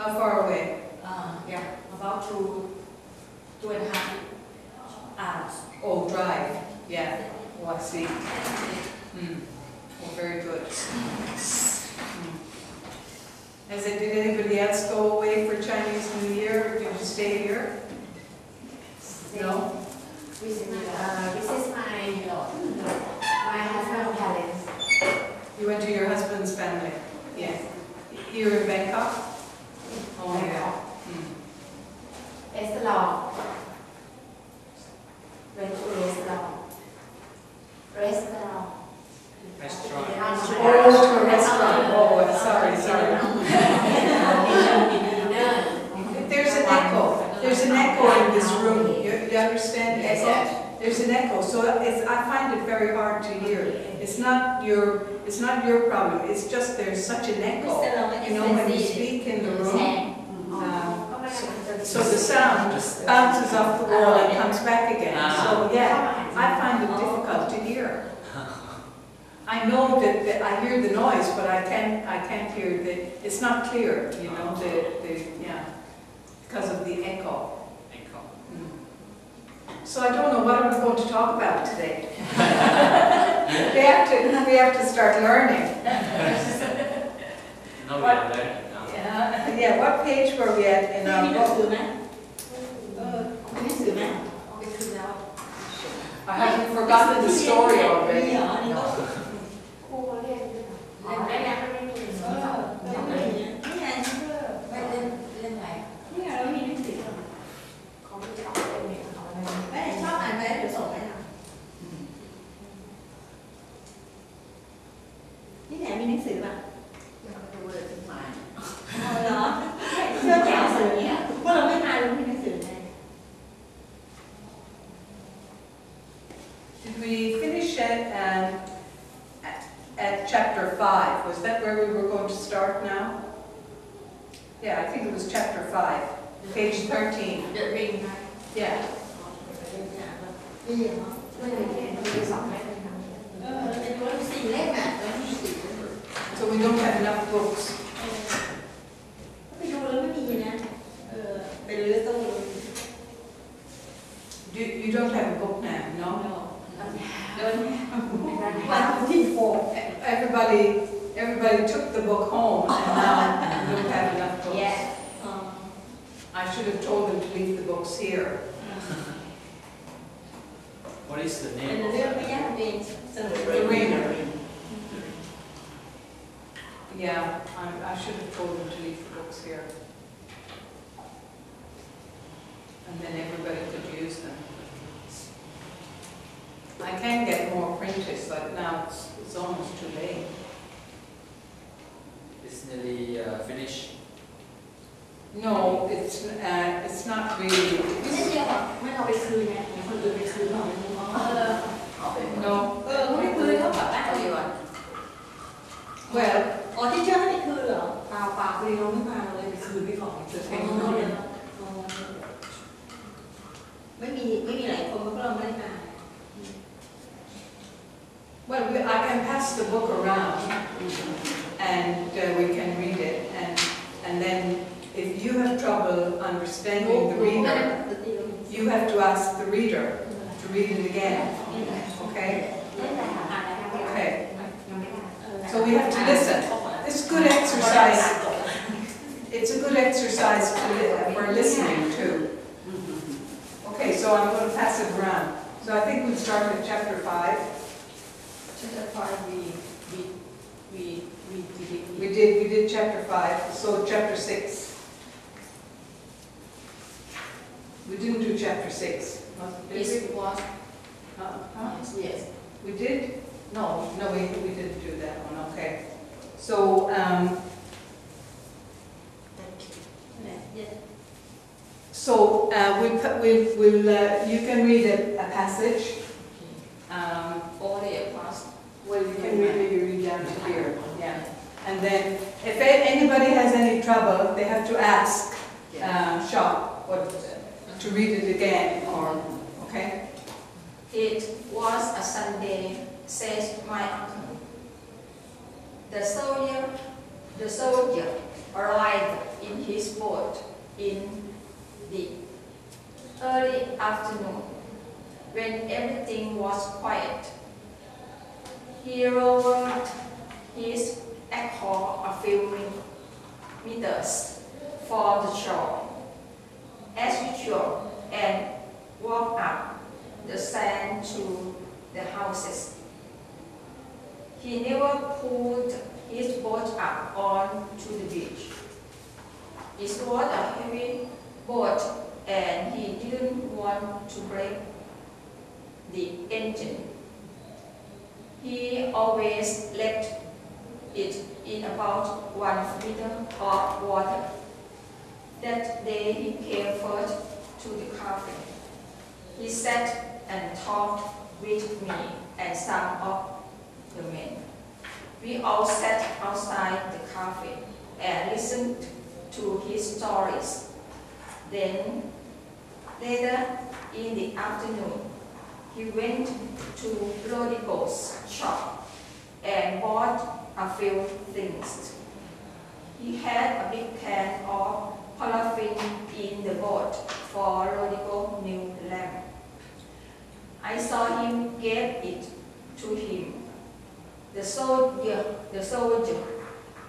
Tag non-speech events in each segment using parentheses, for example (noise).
How far away? uh, yeah about two two and a half hours. Oh, drive, yeah. Oh, I see. Well, very good. Has it, did anybody else go away for Chinese New Year, or did you stay here? No? Visit my, uh, visit my, my husband parents. You went to your husband's family? Yeah. Here in Bangkok? Oh, yeah. Hmm. Restaurant. Went to restaurant. Restaurant. Restaurant. Oh, to a restaurant, oh, sorry, sorry. There's an echo, there's an echo in this room, you, you understand Yes, echo? There's an echo, so it's, I find it very hard to hear. It's not your, it's not your problem, it's just there's such an echo. You know, when you speak in the room, um, so the sound just bounces off the wall and comes back again. So, yeah, I find it difficult to hear. I know that, that I hear the noise, but I can't, I can't hear the, it's not clear, you know, the, the, yeah, because of the. Echo. So I don't know what I'm going to talk about today. (laughs) we, have to, we have to start learning. no. Yeah. yeah, what page were we at in our book? I haven't forgotten the story already. (laughs) No. หนมีหนังสือป่ะ ดูเลยถึงมา เอาเหรอเชื่อแกหนังสือเนี่ยพวกเราไม่มาเรามีหนังสือไง Did we finish at, um, at, at chapter five? Was that where we were going to start now? Yeah, I think it was chapter five, page thirteen. เดี๋ยวเรียนนะ Yeah. So we don't have enough books. ไปดูแล้วไม่มีนะ เออไปเรื่อยต้องดู You, you don't have a book now, no? (laughs) เดินวันที่โฟร์ Everybody, everybody took the book home and now we don't have enough books. แย่ I should have told them to leave the books here. What is the เป็น name of เรื่องไม่ that? ยากเป็นสนุก The reader. Yeah, I, I should have told them to leave the books here. And then everybody could use them. I can get more printed, but now it's, it's almost too late. It's nearly uh, finished. No, it's, uh, it's not really, ไม่ใช่เดียวหรอกไม่เอาไปคืนไงคนอื่นไปคืนเราเออเอาไป no, เออเขาไม่คืนเขากลับบ้านเขาดีกว่า well, าเปล่าคือเราไม่มาเราเลยไปคืนไปก่อนเกิดแข่งเขาเลยไม่มีไม่มีหลายคนเพราะเราไม่ได้มา well, we- I can pass the book around and uh, we can read it and, and then if you have trouble understanding the reader, you have to ask the reader to read it again, okay? เล่นแต่หาอ่านแต่ยังไม่อ่าน Okay, ยังไม่อ่าน so we have to listen. It's good exercise, it's a good exercise to for listening too. Okay, so I'm going to pass it around. So I think we start with chapter five. Chapter five, we, we, we, we did it. We did, we did chapter five, so chapter six. We didn't do chapter six. did Yes, we? it was, Uh, huh? yes. We did? No, no, we, we didn't do that one, okay. So, um, Yes. so, uh, we, we, we'll, uh, you can read a, a passage. Um, All the past. well, you can read, maybe read down to here, yeah. And then If anybody has any trouble, they have to ask uh, to read it again, or, okay? It was a Sunday, says my uncle. The soldier, the soldier arrived in his boat in the early afternoon when everything was quiet. He lowered his anchor a few meters from the shore, as usual, and walked up the sand to the houses. He never pulled his boat up on to the beach. It was a heavy boat and he didn't want to break the engine. He always left it in about one meter of water. That day he came first to the cafe. He sat and talked with me and some of the men. We all sat outside the cafe and listened to his stories. Then, later in the afternoon, he went to Rodrigo's shop and bought a few things. He had a big can of paraffin in the boat for Rodrigo new lamp. I saw him give it to him. The soldier, the soldier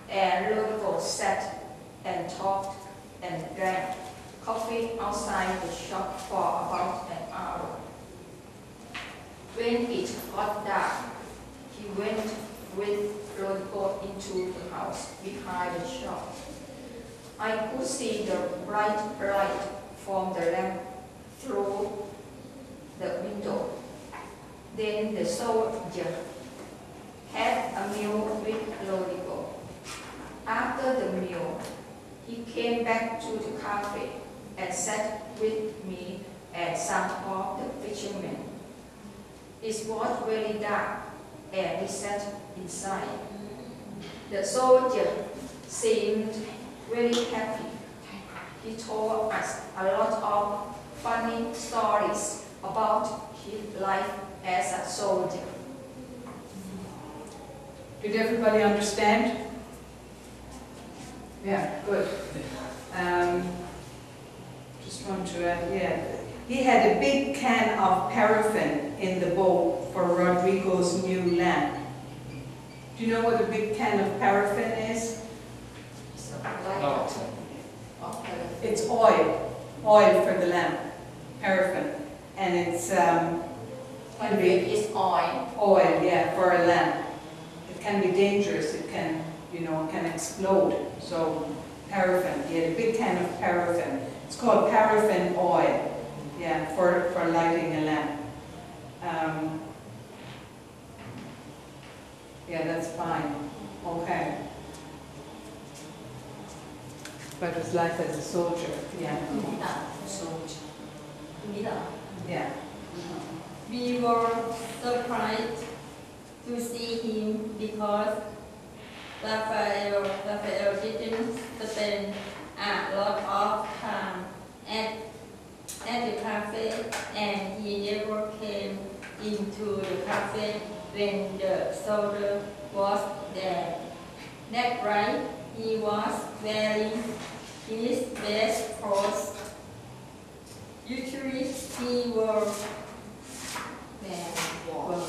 and Rodrigo sat and talked and drank coffee outside the shop for about an hour. When it got dark, he went with Rodrigo into the house behind the shop. I could see the bright light from the lamp through the window. Then the soldier had a meal with Rodrigo. After the meal, he came back to the cafe and sat with me and some of the fishermen. It was very dark and we sat inside. The soldier seemed very happy. He told us a lot of funny stories about his life as a soldier. Did everybody understand? Yeah, good. Um, just want to add, yeah. He had a big can of paraffin in the boat for Rodrigo's new lamp. Do you know what a big can of paraffin is? So like No. of It's oil, oil for the lamp, paraffin. And it's um, When it is oil, oil, yeah, for a lamp. It can be dangerous, it can, you know, can explode. So paraffin, had a big can of paraffin. It's called paraffin oil, yeah, for, for lighting a lamp. Um, yeah, that's fine, okay. But his life as a soldier, yeah, soldier. Yeah. We were surprised to see him because Raphael, Raphael didn't spend a lot of time at, at the cafe and he never came into the cafe when the soldier was there. That right, he was wearing his best clothes. Usually he wore Man, well,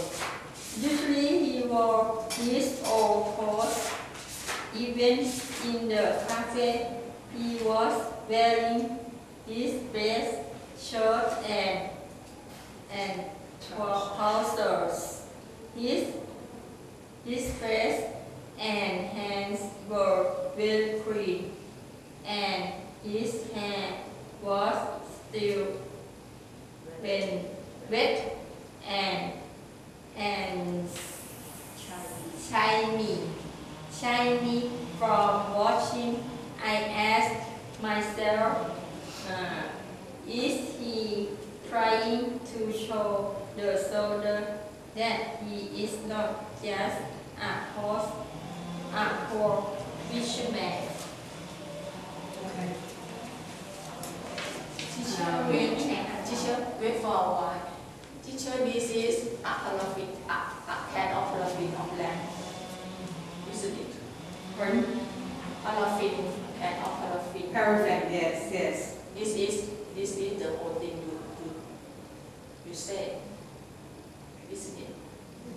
usually he wore his old clothes. Even in the cafe, he was wearing his best shirt and and trousers. His his face and hands were well clean, and his hair was still wet and and shiny shiny from watching I asked myself uh, is he trying to show the soldier that he is not just a horse a poor fisherman. Okay. Teacher, Um, wait, teacher, wait for a while. Teacher, this is a paraffin, a, a can of paraffin of lamp. Isn't it? Pardon? Paraffin, can of paraffin. Paraffin, yes, yes. This is, this is the whole thing you, you, you say. Isn't it?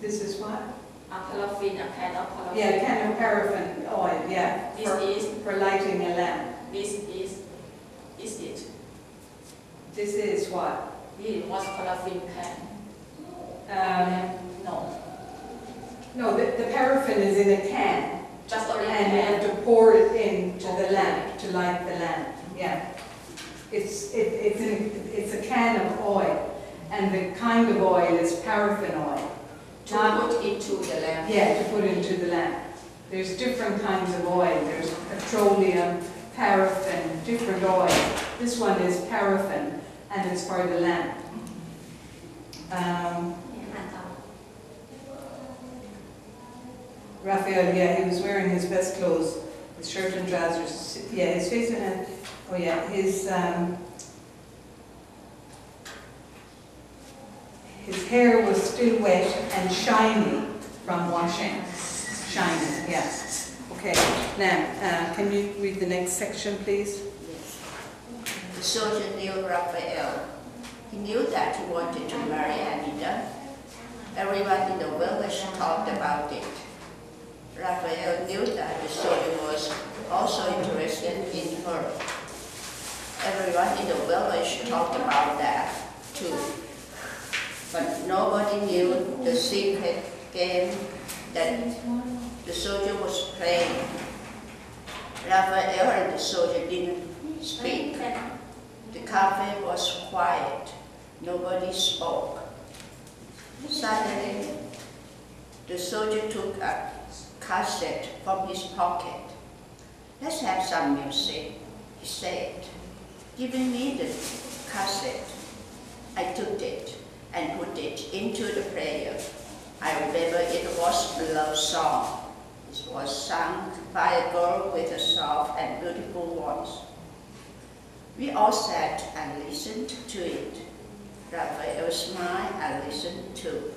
This is what? A paraffin, a can of paraffin. Yeah, kind of paraffin oil, yeah, This for, is, for lighting a lamp. this is, is it? This is what? This was paraffin can. Um, No, no, the, the paraffin is in a can, just only and you have to pour it into the lamp to light the lamp, yeah. It's, it, it's in, it's a can of oil, and the kind of oil is paraffin oil. To Not- put into the lamp. Yeah, to put into the lamp. There's different kinds of oil. There's petroleum, paraffin, different oil. This one is paraffin, and it's for the lamp. Um, Raphael, yeah, he was wearing his best clothes, shirt and trousers. Yeah, his face and oh yeah, his um, his hair was still wet and shiny from washing. Shiny, yeah. Okay, now, uh, can you read the next section, please? Yes. The soldier knew Raphael. He knew that he wanted to marry Anita. Everyone in the village talked about it. Raphael knew that the soldier was also interested in her. Everyone in the village talked about that too. But nobody knew the secret game that the soldier was playing. Raphael and the soldier didn't speak. The cafe was quiet. Nobody spoke. Suddenly, the soldier took a cassette from his pocket. Let's have some music, he said, giving me the cassette. I took it and put it into the player. I remember it was a love song. It was sung by a girl with a soft and beautiful voice. We all sat and listened to it. Raphael smiled and listened too.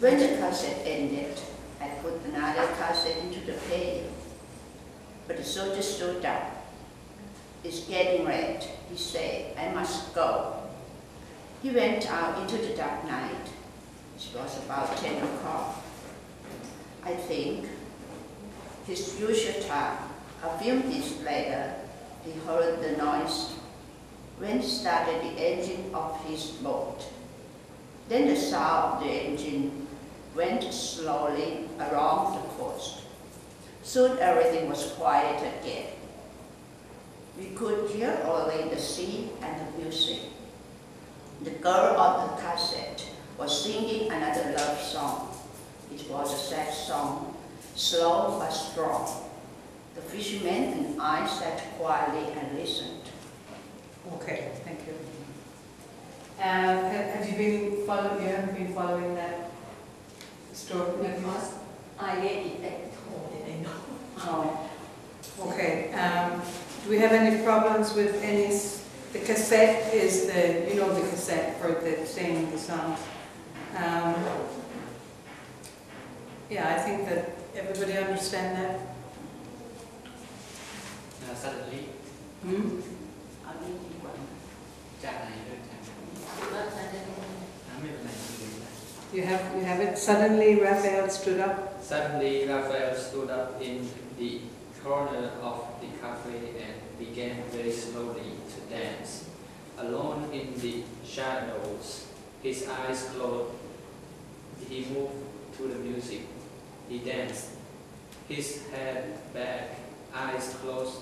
When the cassette ended, I put another cassette into the player. But the soldier stood up. It's getting late, he said. I must go. He went out into the dark night. It was about 10 o'clock. I think his usual time. A few minutes later, he heard the noise when he started the engine of his boat. Then the sound of the engine went slowly along the coast. Soon everything was quiet again. We could hear only the sea and the music. The girl on the cassette was singing another love song. It was a sad song, slow but strong. The fisherman and I sat quietly and listened. Okay, thank you. Uh, have, have you been following, you haven't been following that story? have you? Because I read it at home and I know. Oh, okay. Um, do we have any problems with any, s- the cassette is the, you know the cassette for the singing the songs. Um, yeah, I think that everybody understand that. Uh, suddenly Hmm? เอานี่ดีกว่า จากไหนด้วยกัน ว่าจะได้ อ่าไ you have, you have it. Suddenly Raphael stood up. Suddenly, Raphael stood up in the corner of the cafe and began very slowly to dance. Alone in the shadows, his eyes closed. He moved to the music. He danced. His head back, eyes closed,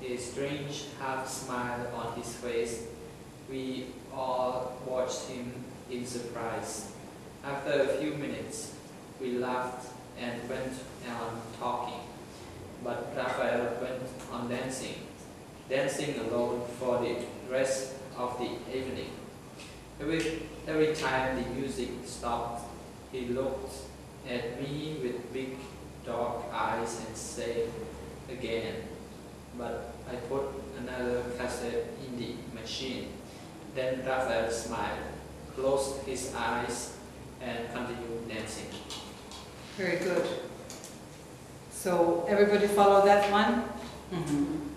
a strange half smile on his face. We all watched him in surprise. After a few minutes, we laughed and went on talking. But Raphael went on dancing, dancing alone for the rest of the evening. Every, every time the music stopped, he looked at me with big dark eyes and said again. But I put another cassette in the machine. Then Raphael smiled, closed his eyes, and continue dancing. Very good. So everybody follow that one? Mm-hmm.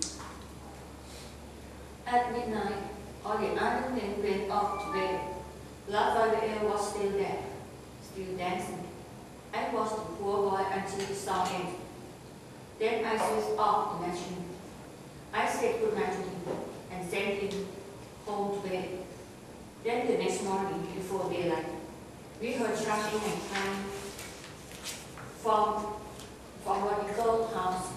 At midnight, all the other men went off to bed. Raphael was still there, still dancing. I was the poor boy until the song ended. Then I switched off the machine. I said goodnight to him and sent him home to bed. Then the next morning, before daylight, shouting and crying from, from call house.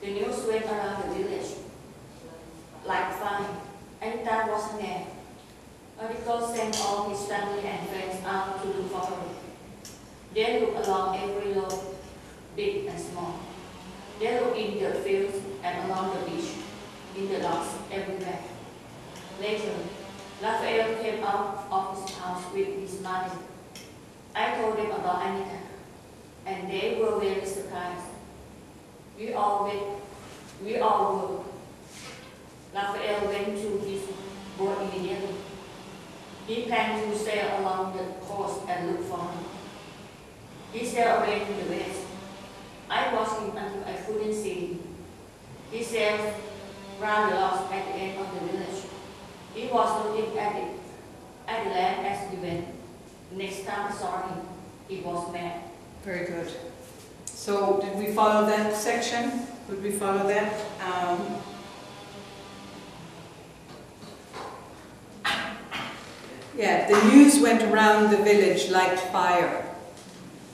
The news went around the village like fire, that wasn't there. Rodrigo sent all his family and friends out to look for her. They looked along every road, big and small. They looked in the fields and along the beach, in the lots, everywhere. Later, Raphael came out of his house with his money. I told them about Anita, and they were very surprised. We all went, we all were. Raphael went to his boat immediately. He planned to sail along the coast and look for her. He sailed away to the west. I watched him until I couldn't see him. He sailed round the lost at the end of the village. He was looking at it, at the land as he went. Next time I saw him, he was mad. Very good. So did we follow that section? Would we follow that? Um, Yeah, the news went around the village like fire.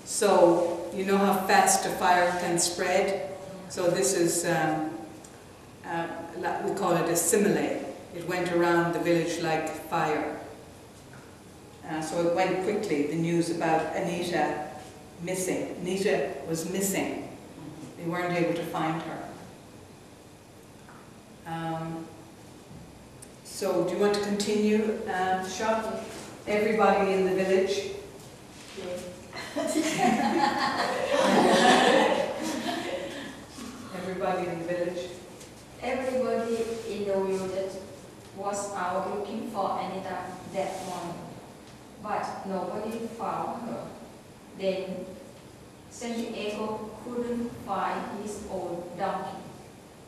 So you know how fast a fire can spread? So this is, um, uh, we call it a simile. It went around the village like fire. Uh, so it went quickly, the news about Anita missing. Anita was missing. They weren't able to find her. Um, so do you want to continue, Shop? Everybody in the village? Everybody in the village? Everybody in the village was out looking for Anita that morning, but nobody found her. Then Santiago couldn't find his old donkey.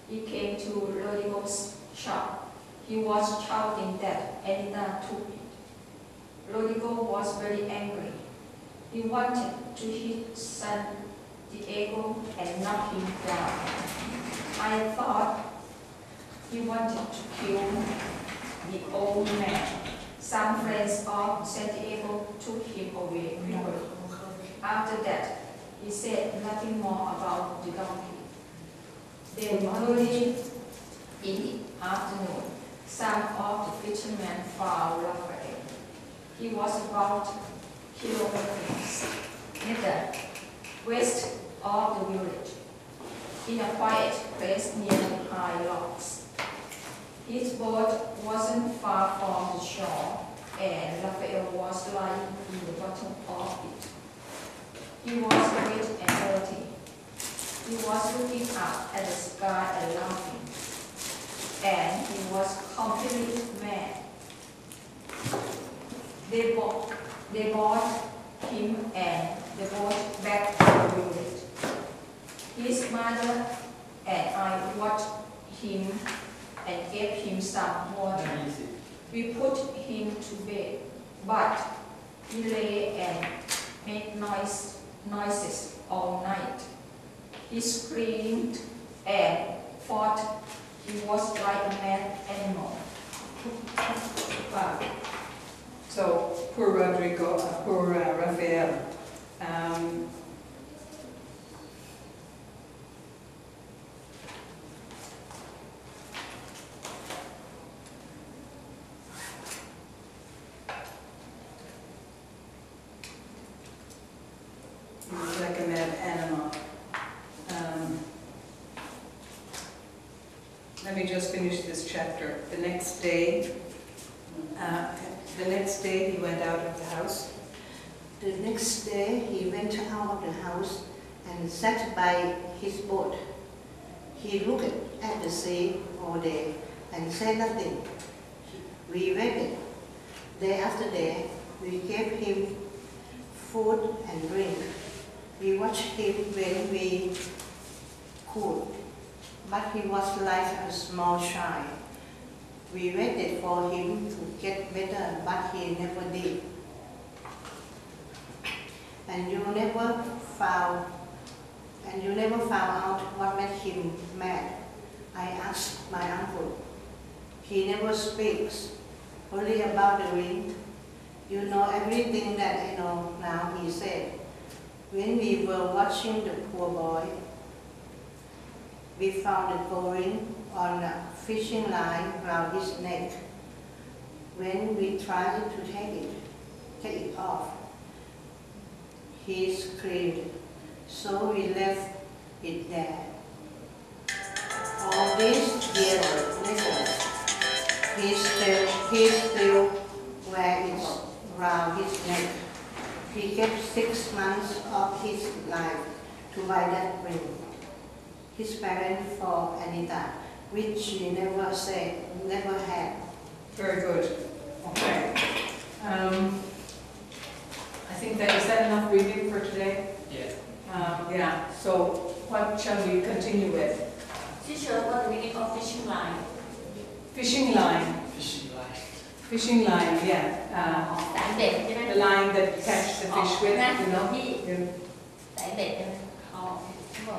He came to Rodrigo's shop. He was shouting that Anita took it. Rodrigo was very angry. He wanted to hit Santiago and knock him down. I thought he wanted to kill the old man. Some friends of Santiago took him away. After that, he said nothing more about the donkey. Then early in the afternoon, some of the fishermen found Raphael. He was about kilometers in the west of the village, in a quiet place near high rocks. His boat wasn't far from the shore, and Raphael was lying in the bottom of it. He was wet and dirty. He was looking up at the sky and laughing, and he was completely mad. They bought, they bought him and they boat back to the village. His mother and I watched him and gave him some water. We put him to bed, but he lay and made noise, noises all night. He screamed and fought. He was like a mad animal. Wow. So poor Rodrigo, uh, poor uh, Raphael. Um, he was like a mad animal. Um, let me just finish this chapter. The next day, uh, the next day he went out of the house. The next day he went out of the house and sat by his boat. He looked at the sea all day and said nothing. We waited. Day after day, we gave him food and drink. We watched him when we was like a small child. We waited for him to get better, but he never did. And you never found, and you never found out what made him mad. I asked my uncle. He never speaks, only about the ring. You know everything that I know now, he said. When we were watching the poor boy, we found a gold ring on a fishing line around his neck. When we tried to take it, take it off, he screamed. So we left it there. All these years later, he still, he still wears it around his neck. He kept six months of his life to buy that ring. His parents for Anita, which she never said, never had. Very good. Okay. Um, I think that, is that enough reading for today? Yeah. Um, yeah, so what shall we continue with? Teacher, what the meaning of fishing line? Fishing line, Fishing line. fishing line, yeah. Tải bệt cho Uh, nên the line that you catch the fish with, you know? Thì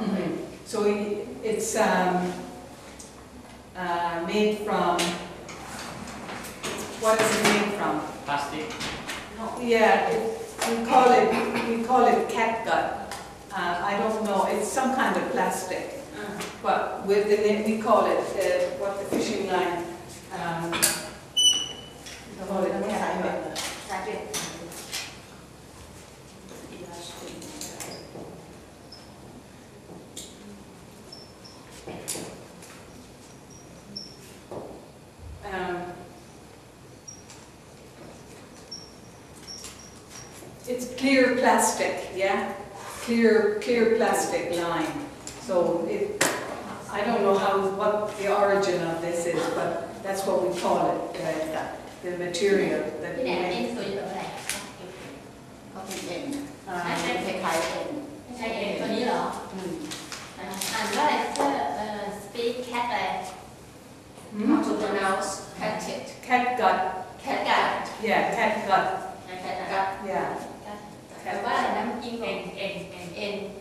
Yeah. Tải bệt cho nên Ờ, đúng rồi. So i- it's um, uh, made from, what is it made from? Plastic. Yeah, it, we call it, we call it catgut. Uh, I don't know, it's some kind of plastic, but with the name, we call it, uh, what the fishing line, um, we call it catgut. Um, it's clear plastic, yeah? Clear, clear plastic line. So it, I don't know how what the origin of this is, but that's what we call it, uh, the material that we make. Um, cat lad. Hmm? Not to pronounce. Cat tit. Cat gut. Cat gut. Yeah, cat gut. Cat gut. Yeah. Cat gut. And, and, and, and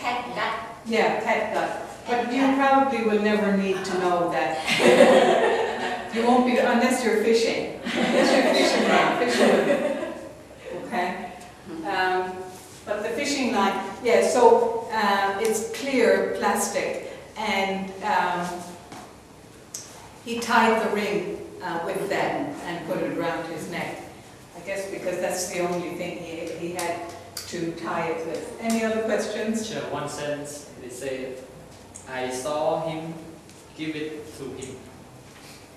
cat gut. Yeah, cat gut. But you probably will never need to know that. (laughs) you won't be, unless you're fishing. Unless you're fishing, right? Fishing. Okay? Um, but the fishing line, yeah, so uh, it's clear plastic and um, he tied the ring uh, with that and put it around his neck. I guess because that's the only thing he, he had to tie it with. Any other questions? Sure, one sentence, they say, I saw him give it to him.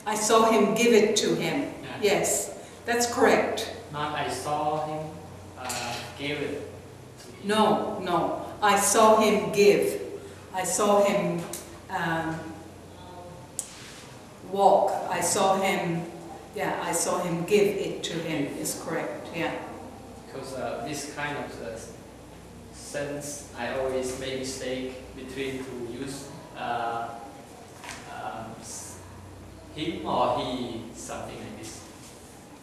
I saw him give it to him. Yeah. Yes, that's correct. Not I saw him uh, gave it to him. No, no. I saw him give. I saw him um, walk. I saw him, yeah, I saw him give it to him, is correct, yeah. Because uh, this kind of uh, sense, I always make mistake between to use uh, um, him or he, something like this.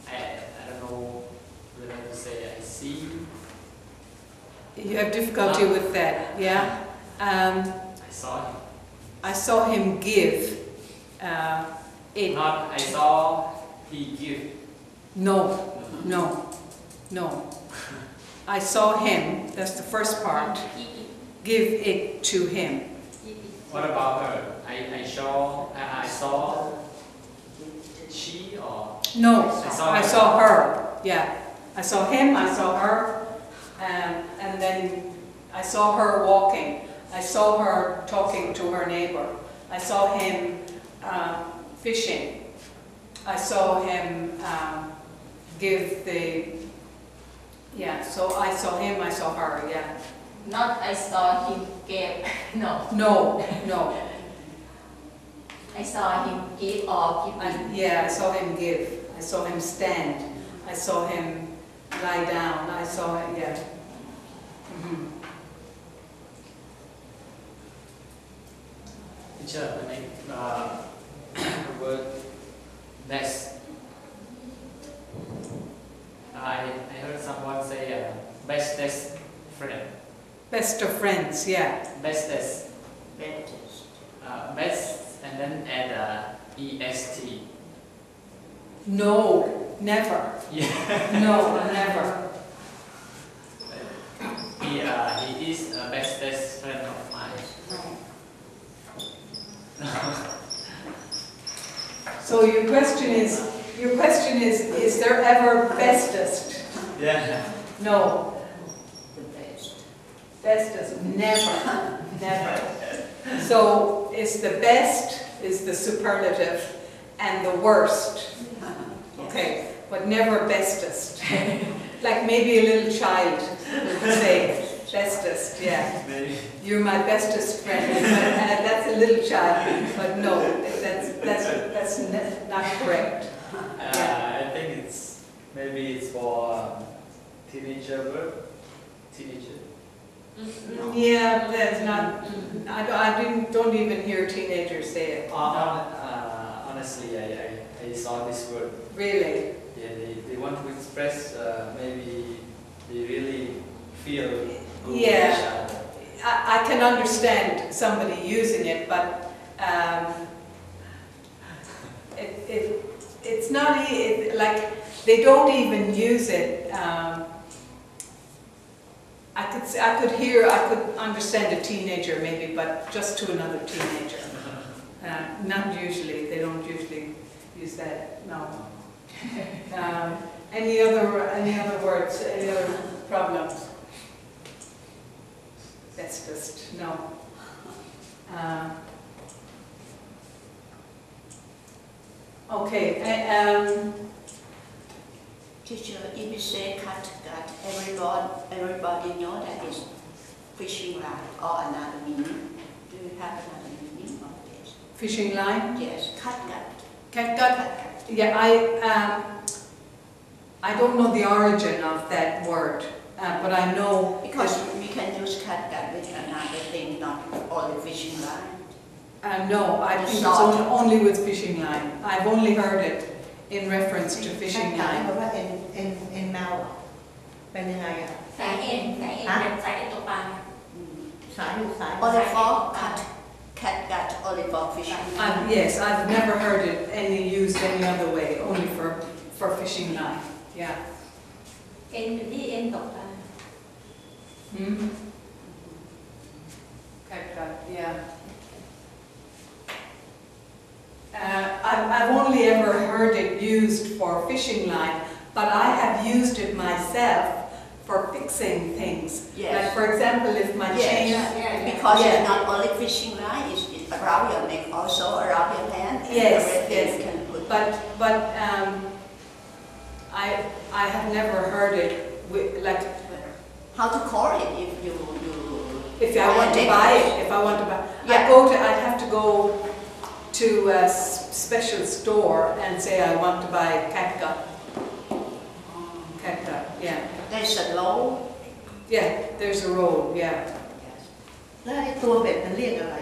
I, I don't know whether to say I see, You have difficulty with that, yeah? Um, I saw him. I saw him give uh, it. Not I saw he give. No, no, no. I saw him, that's the first part, give it to him. What about her? I, I saw, I, I saw she or No, I saw I her. saw her, yeah. I saw him, I saw her, um, and then I saw her walking. I saw her talking to her neighbor. I saw him uh, fishing. I saw him um, give the, yeah, so I saw him, I saw her, yeah. Not I saw him give. No, No, no. I saw him give or give I, yeah, I saw him give. I saw him stand. I saw him lie down. I saw, yeah. Mhm. Teacher, I mean, uh, the (coughs) word best. I, I heard someone say uh, bestest friend. Best of friends, yeah. Bestest. Baptist. Uh, best and then add uh, EST. No, never. Yeah. No, never. (laughs) He, uh, he is a bestest friend of mine. So your question is, your question is, is there ever bestest? Yeah. No, The best. bestest, never, never. So it's the best is the superlative and the worst, okay, but never bestest. (laughs) Like maybe a little child would say bestest, yeah. Maybe. You're my bestest friend, but, uh, that's a little child, but no, that's, that's, that's n- not correct. Uh, I think it's maybe it's for um, teenager word. Teenager. Yeah, that's not, I, don't- I didn't, don't even hear teenagers say it, Uh, uh, honestly, I, I, I saw this word. really. Yeah, they, they want to express uh, maybe they really feel good with Yeah. I, I can understand somebody using it, but, um, it, it, it's not, it, like, they don't even use it, um, I could, I could hear, I could understand a teenager maybe, but just to another teenager. Uh, not usually, they don't usually use that, no. (laughs) Um, any other, any other words, any other problems? That's just, no. Um, Okay, I- um, Teacher, if you say cut gut, everyone, everybody know that is fishing line or another meaning. Do you have another meaning of this? fishing line, Yes, cut gut. Cut gut. yeah, I, um, I don't know the origin of that word, uh, but I know. Because can use cut gut with another thing, not only fishing line. Uh, no, I think it's Salt. on- only with fishing line. I've only heard it in reference to fishing แปล line. ว่า en en en แมวอะเป็นยังไงอ่ะ สายเอ็นสายเอ็นเป็นสายเอ็นตัวปลา สายอยู่สาย Only for cut, cat gut, only for fishing. Uh, yes, I've never heard it any used any other way, only for, for fishing line, yeah. เอ็นอยู่ที่เอ็นตกปลา Hmm? Catgut, yeah. Uh, I've, I've only ever heard it used for fishing line, but I have used it myself for fixing things. Yes. Like for example, if my chain, Yes, because Yeah. it's not only fishing line, it's, it's around your neck, also around your hand. and Yes, everything yes. can put. but, but, um, I, I have never heard it with, like, How to call it if you, you. if I want to buy it, if I want to buy, I Yeah. go to, I'd have to go to a s- special store and say I want to buy catgut, catgut, yeah. There's a low. Yeah, there's a roll, yeah. แล้วไอ้ตัวเบ็ดมันเรียกอะไร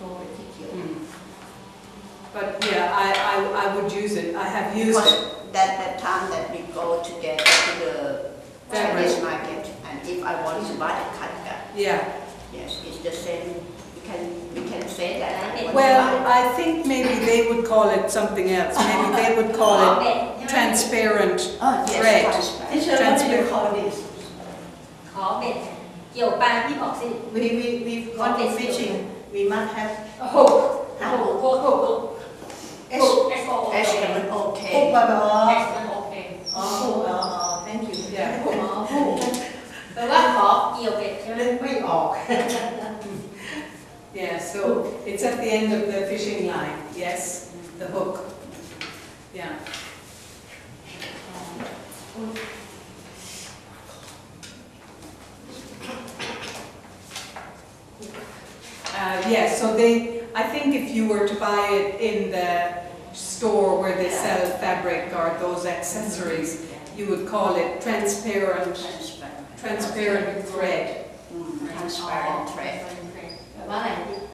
ตัวเบ็ดที่เขียว Mm. But yeah, I, I, I would use it, I have used Because it. that, that time that we go together to the That Chinese market, and if I want to buy a cut gut, Yeah, yes, it's the same, we can, we can say that I want to well, buy. I think maybe they would call it something else, maybe they would ขอ call it เบ็ดใช่ไหม transparent. Oh, yes, Red. transparent. ที่เชื่อว่าจะ call this ขอเบ็ดเกี่ยวปลาที่บอกสิ we we we want to fishing we must have โหกโหกโหกโหกโหก S เอสโอโอ As เค in พวก okay. บาบอ เอสโอเค อ๋ นึกไม่ออก (laughs) yeah so it's at the end of the fishing line. Yes the hook. Yeah. Uh, yes, so they, I think if you were to buy it in the store where they sell fabric or those accessories, you would call it transparent, transparent thread mm, transparent tray. Bye-bye.